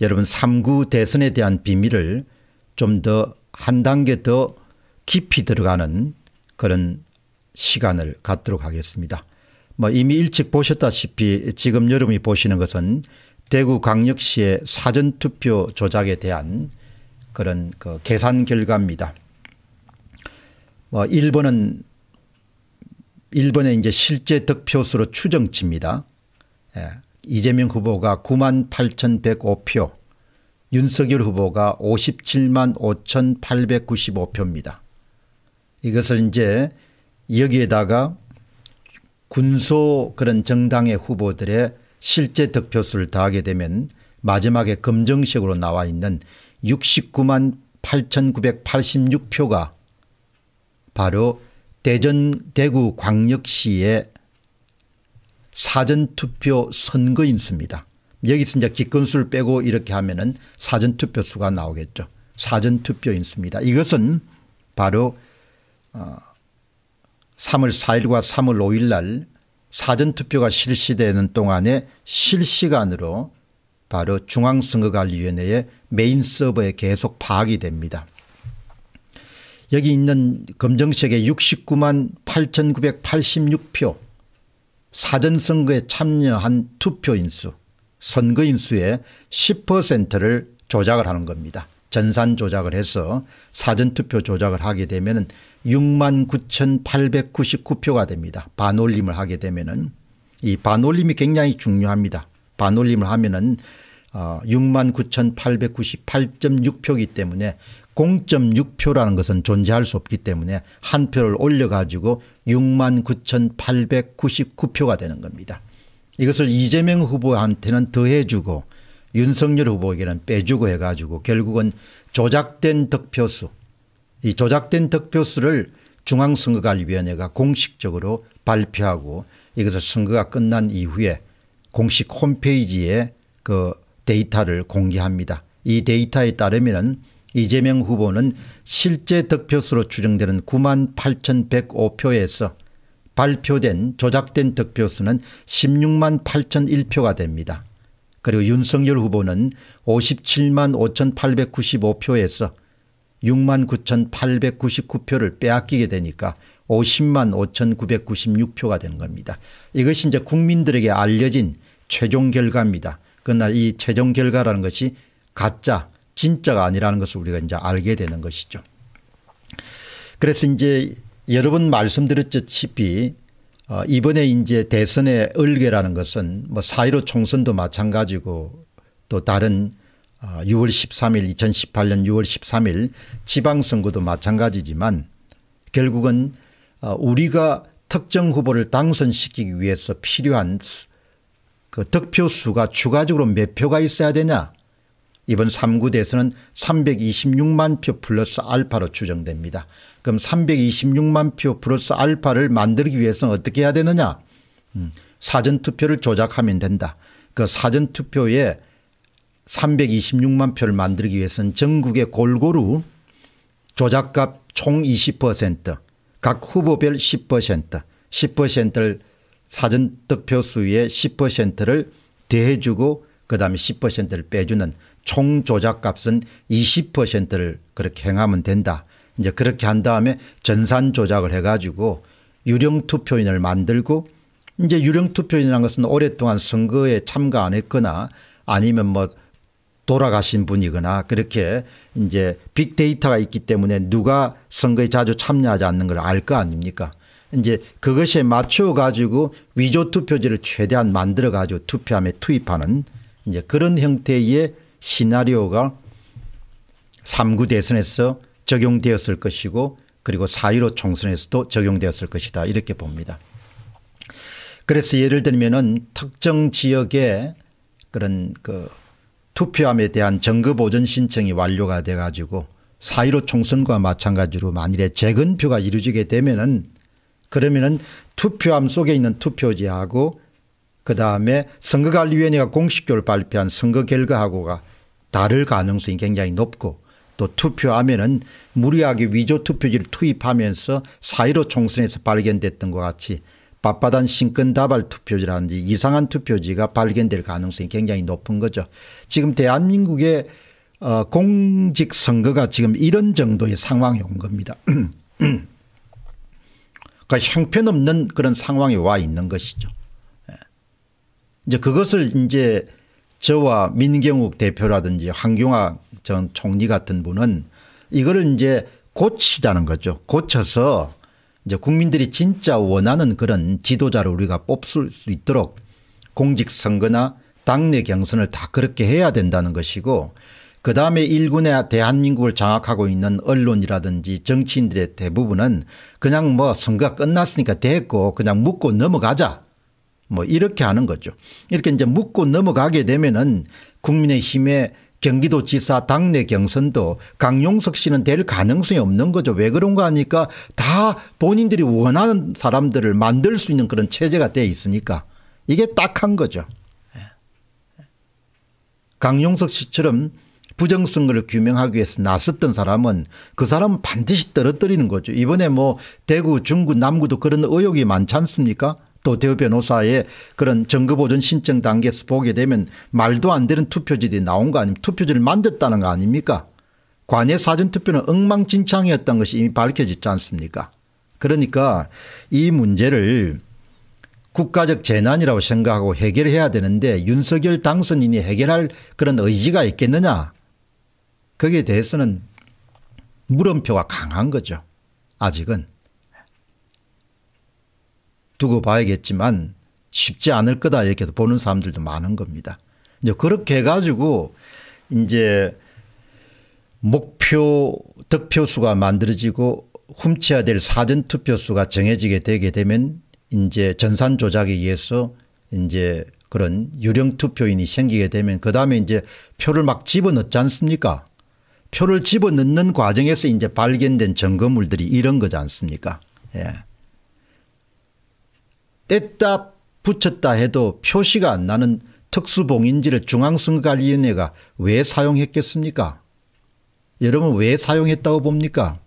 여러분 3구 대선에 대한 비밀을 좀 더 한 단계 더 깊이 들어가는 그런 시간을 갖도록 하겠습니다. 뭐 이미 일찍 보셨다시피 지금 여러분이 보시는 것은 대구광역시의 사전투표 조작에 대한 그런 그 계산 결과입니다. 뭐 1번은 1번에 이제 실제 득표수로 추정치입니다. 예. 이재명 후보가 9만 8,105표, 윤석열 후보가 57만 5,895표입니다. 이것을 이제 여기에다가 군소 그런 정당의 후보들의 실제 득표수를 더하게 되면 마지막에 검정식으로 나와 있는 69만 8,986표가 바로 대전 대구 광역시의 사전투표 선거인 수입니다. 여기서 이제 기권수를 빼고 이렇게 하면은 사전투표 수가 나오겠죠. 사전투표 인 수입니다. 이것은 바로 어 3월 4일과 3월 5일 날 사전투표가 실시되는 동안에 실시간으로 바로 중앙선거관리위원회의 메인 서버에 계속 파악이 됩니다. 여기 있는 검정색의 69만 8,986표 사전선거에 참여한 투표인수 선거인수의 10%를 조작을 하는 겁니다. 전산 조작을 해서 사전투표 조작을 하게 되면 6만 9,899표가 됩니다. 반올림을 하게 되면 이 반올림이 굉장히 중요합니다. 반올림을 하면 은 6만 어, 9,898.6표이기 때문에 0.6표라는 것은 존재할 수 없기 때문에 한 표를 올려가지고 6만 9,899표가 되는 겁니다. 이것을 이재명 후보한테는 더해주고 윤석열 후보에게는 빼주고 해가지고 결국은 조작된 득표수 이 조작된 득표수를 중앙선거관리위원회가 공식적으로 발표하고 이것을 선거가 끝난 이후에 공식 홈페이지에 그 데이터를 공개합니다. 이 데이터에 따르면 이재명 후보는 실제 득표수로 추정되는 9만 8,105표에서 발표된 조작된 득표수는 16만 8,001표가 됩니다. 그리고 윤석열 후보는 57만 5,895표에서 6만 9,899표를 빼앗기게 되니까 50만 5,996표가 되는 겁니다. 이것이 이제 국민들에게 알려진 최종 결과입니다. 그러나 이 최종 결과라는 것이 가짜 진짜가 아니라는 것을 우리가 이제 알게 되는 것이죠. 그래서 이제 여러 번 말씀드렸다시피 어 이번에 이제 대선의 얼개라는 것은 뭐4.15 총선도 마찬가지고 또 다른 6월 13일 2018년 6월 13일 지방선거도 마찬가지지만 결국은 어 우리가 특정 후보를 당선시키기 위해서 필요한 그 득표수가 추가적으로 몇 표가 있어야 되냐 이번 3구 대선은 326만 표 플러스 알파로 추정됩니다. 그럼 326만 표 플러스 알파를 만들기 위해서는 어떻게 해야 되느냐 음, 사전투표를 조작하면 된다. 그 사전투표에 326만 표를 만들기 위해서는 전국에 골고루 조작값 총 20%각 후보별 10% 10%를 사전득표수의 10%를 대해주고 그 다음에 10%를 빼주는 총 조작값은 20%를 그렇게 행하면 된다. 이제 그렇게 한 다음에 전산 조작을 해가지고 유령 투표인을 만들고 이제 유령 투표인이라는 것은 오랫동안 선거에 참가 안 했거나 아니면 뭐 돌아가신 분이거나 그렇게 이제 빅데이터가 있기 때문에 누가 선거에 자주 참여하지 않는 걸 알 거 아닙니까? 이제 그것에 맞춰 가지고 위조 투표지를 최대한 만들어 가지고 투표함에 투입하는 이제 그런 형태의 시나리오가 3구 대선에서 적용되었을 것이고 그리고 4.15 총선에서도 적용되었을 것이다 이렇게 봅니다. 그래서 예를 들면은 특정 지역에 그런 그 투표함에 대한 정거 보전 신청이 완료가 돼 가지고 4.15 총선과 마찬가지로 만일에 재건표가 이루어지게 되면은 그러면은 투표함 속에 있는 투표지하고 그 다음에 선거관리위원회가 공식적으로 발표한 선거 결과하고가 다를 가능성이 굉장히 높고 또 투표하면은 무리하게 위조 투표지를 투입하면서 4.15 총선에서 발견됐던 것 같이 빳빳한 신권다발 투표지라든지 이상한 투표지가 발견될 가능성이 굉장히 높은 거죠. 지금 대한민국의 어, 공직선거가 지금 이런 정도의 상황에 온 겁니다. 그러니까 형편없는 그런 상황에 와 있는 것이죠. 예. 이제 그것을 이제 저와 민경욱 대표라든지 황경화 전 총리 같은 분은 이거를 이제 고치자는 거죠. 고쳐서 이제 국민들이 진짜 원하는 그런 지도자를 우리가 뽑을 수 있도록 공직선거나 당내 경선을 다 그렇게 해야 된다는 것이고 그다음에 일군의 대한민국을 장악하고 있는 언론이라든지 정치인들의 대부분은 그냥 뭐 선거가 끝났으니까 됐고 그냥 묻고 넘어가자 뭐 이렇게 하는 거죠. 이렇게 이제 묻고 넘어가게 되면은 국민의힘의 경기도지사 당내 경선도 강용석 씨는 될 가능성이 없는 거죠. 왜 그런가 하니까 다 본인들이 원하는 사람들을 만들 수 있는 그런 체제가 돼 있으니까 이게 딱한 거죠. 예. 강용석 씨처럼 부정선거를 규명하기 위해서 나섰던 사람은 그 사람은 반드시 떨어뜨리는 거죠. 이번에 뭐 대구 중구 남구도 그런 의혹이 많지 않습니까 또 대우 변호사의 그런 증거보존 신청 단계에서 보게 되면 말도 안 되는 투표지들이 나온 거 아닙니까? 투표지를 만졌다는 거 아닙니까? 관외 사전투표는 엉망진창이었던 것이 이미 밝혀졌지 않습니까? 그러니까 이 문제를 국가적 재난이라고 생각하고 해결해야 되는데 윤석열 당선인이 해결할 그런 의지가 있겠느냐? 거기에 대해서는 물음표가 강한 거죠 아직은. 두고 봐야겠지만 쉽지 않을 거다 이렇게 보는 사람들도 많은 겁니다. 이제 그렇게 해가지고 이제 목표 득표수가 만들어지고 훔쳐야 될 사전투표수가 정해지게 되게 되면 이제 전산 조작에 의해서 이제 그런 유령 투표인이 생기게 되면 그 다음에 이제 표를 막 집어넣지 않습니까? 표를 집어넣는 과정에서 이제 발견된 증거물들이 이런 거지 않습니까? 예. 뗐다 붙였다 해도 표시가 안 나는 특수봉인지를 중앙선거관리위원회가 왜 사용했겠습니까 여러분 왜 사용했다고 봅니까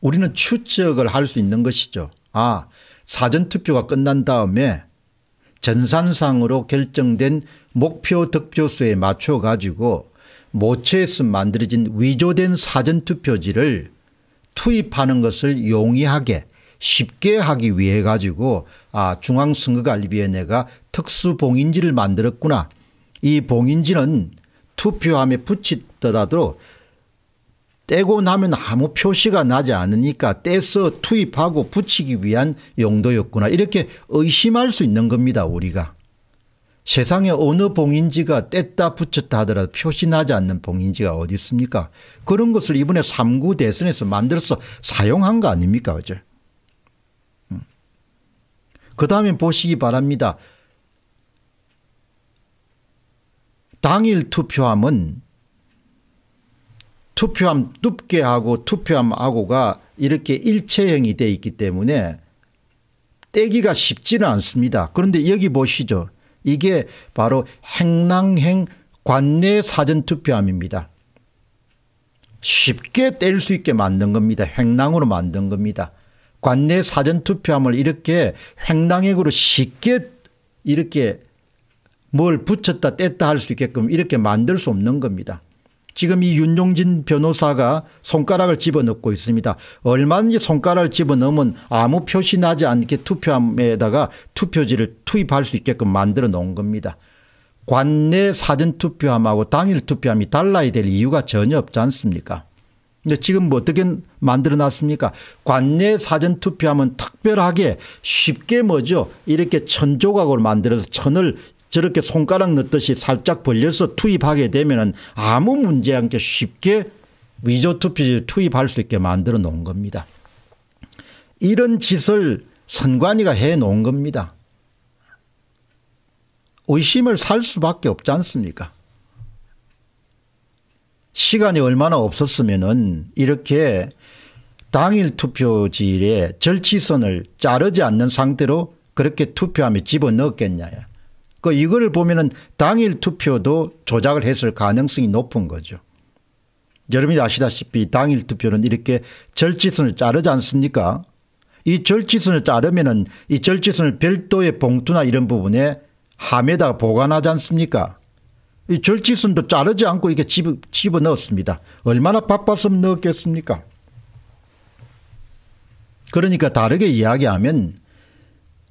우리는 추적을 할 수 있는 것이죠. 아 사전투표가 끝난 다음에 전산상으로 결정된 목표 득표수에 맞춰 가지고 모처에서 만들어진 위조된 사전투표지를 투입하는 것을 용이하게 쉽게 하기 위해 가지고 아 중앙선거관리위원회가 특수봉인지를 만들었구나. 이 봉인지는 투표함에 붙이더라도 떼고 나면 아무 표시가 나지 않으니까 떼서 투입하고 붙이기 위한 용도였구나. 이렇게 의심할 수 있는 겁니다. 우리가. 세상에 어느 봉인지가 뗐다 붙였다 하더라도 표시나지 않는 봉인지가 어디 있습니까 그런 것을 이번에 3구 대선에서 만들어서 사용한 거 아닙니까 어제. 그 다음에 보시기 바랍니다. 당일 투표함은 투표함 눕게하고 투표함하고가 이렇게 일체형이 되어 있기 때문에 떼기가 쉽지는 않습니다. 그런데 여기 보시죠. 이게 바로 행랑행 관내 사전투표함입니다. 쉽게 뗄 수 있게 만든 겁니다. 행랑으로 만든 겁니다. 관내 사전투표함을 이렇게 횡단액으로 쉽게 이렇게 뭘 붙였다 뗐다 할 수 있게끔 이렇게 만들 수 없는 겁니다. 지금 이 윤용진 변호사가 손가락을 집어넣고 있습니다. 얼마든지 손가락을 집어넣으면 아무 표시 나지 않게 투표함에다가 투표지를 투입할 수 있게끔 만들어 놓은 겁니다. 관내 사전투표함하고 당일 투표함이 달라야 될 이유가 전혀 없지 않습니까 근데 지금 뭐 어떻게 만들어 놨습니까? 관내 사전 투표하면 특별하게 쉽게 뭐죠? 이렇게 천 조각으로 만들어서 천을 저렇게 손가락 넣듯이 살짝 벌려서 투입하게 되면은 아무 문제 없게 쉽게 위조 투표지 투입할 수 있게 만들어 놓은 겁니다. 이런 짓을 선관위가 해 놓은 겁니다. 의심을 살 수밖에 없지 않습니까? 시간이 얼마나 없었으면은 이렇게 당일 투표지에 절치선을 자르지 않는 상태로 그렇게 투표함에 집어넣었겠냐요. 그 이거를 보면은 당일 투표도 조작을 했을 가능성이 높은 거죠. 여러분이 아시다시피 당일 투표는 이렇게 절치선을 자르지 않습니까? 이 절지선을 자르면은 이 절지선을 별도의 봉투나 이런 부분에 함에다가 보관하지 않습니까? 이 절지선도 자르지 않고 이렇게 집어, 집어 넣었습니다. 얼마나 바빴으면 넣었겠습니까? 그러니까 다르게 이야기하면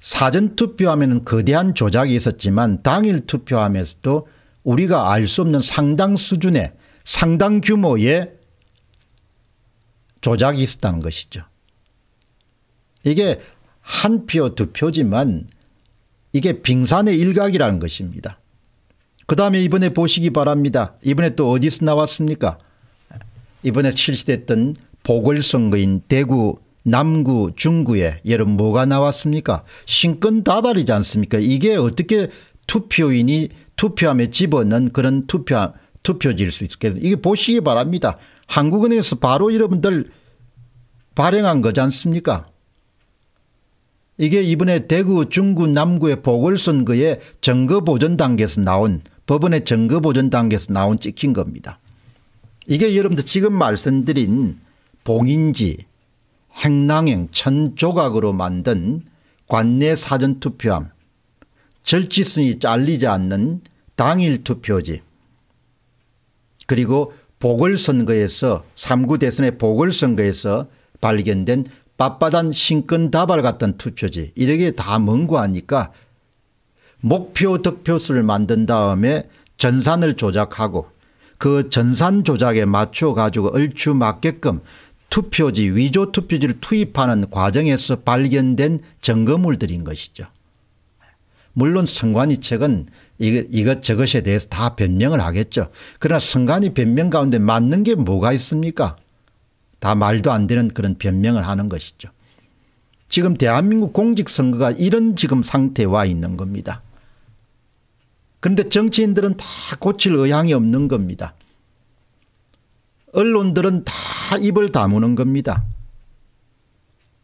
사전 투표하면 거대한 조작이 있었지만 당일 투표하면서도 우리가 알 수 없는 상당 수준의 상당 규모의 조작이 있었다는 것이죠. 이게 한 표, 두 표지만 이게 빙산의 일각이라는 것입니다. 그 다음에 이번에 보시기 바랍니다. 이번에 또 어디서 나왔습니까? 이번에 실시됐던 보궐선거인 대구 남구 중구에 여러분 뭐가 나왔습니까? 신권 다발이지 않습니까? 이게 어떻게 투표인이 투표함에 집어넣은 그런 투표, 투표지일 수 있겠어요 이게 보시기 바랍니다. 한국은행에서 바로 여러분들 발행한 거지 않습니까? 이게 이번에 대구 중구 남구의 보궐선거에 증거보전 단계에서 나온 법원의 증거보전 단계에서 나온 찍힌 겁니다. 이게 여러분들 지금 말씀드린 봉인지 행랑행 천조각으로 만든 관내 사전투표함 절지선이 잘리지 않는 당일 투표지 그리고 보궐선거에서 3구 대선의 보궐선거에서 발견된 빳빳한 신권 다발 같은 투표지 이렇게 다 뭔고 목표 득표수를 만든 다음에 전산을 조작하고 그 전산 조작에 맞춰 가지고 얼추 맞게끔 투표지 위조 투표지를 투입하는 과정에서 발견된 증거물들인 것이죠. 물론 선관위 측은 이것, 저것에 대해서 다 변명을 하겠죠. 그러나 선관위 변명 가운데 맞는 게 뭐가 있습니까 다 말도 안 되는 그런 변명을 하는 것이죠. 지금 대한민국 공직선거가 이런 지금 상태에 와 있는 겁니다. 그런데 정치인들은 다 고칠 의향이 없는 겁니다. 언론들은 다 입을 다무는 겁니다.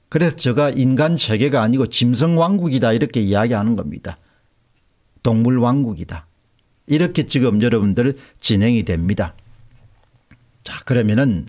그래서 제가 인간 세계가 아니고 짐승왕국이다 이렇게 이야기하는 겁니다. 동물왕국이다. 이렇게 지금 여러분들 진행이 됩니다. 자 그러면은